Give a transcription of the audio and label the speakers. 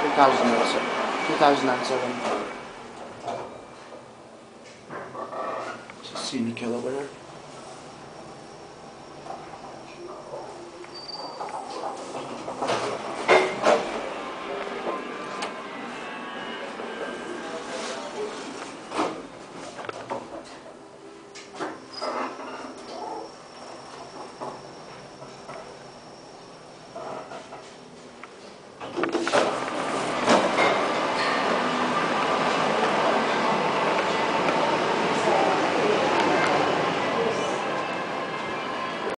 Speaker 1: 2007. 2007. the killer winner.